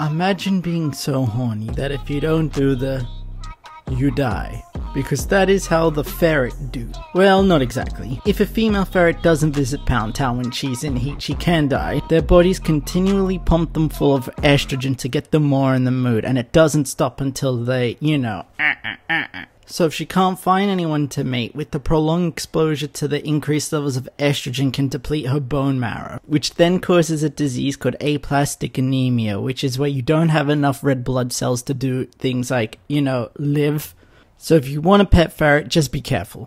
Imagine being so horny that if you don't do the, you die. Because that is how the ferret do. Well, not exactly. If a female ferret doesn't visit Pound Town when she's in heat, she can die. Their bodies continually pump them full of estrogen to get them more in the mood, and it doesn't stop until they, you know, so if she can't find anyone to mate, with the prolonged exposure to the increased levels of estrogen can deplete her bone marrow, which then causes a disease called aplastic anemia, which is where you don't have enough red blood cells to do things like, you know, live. So if you want a pet ferret, just be careful.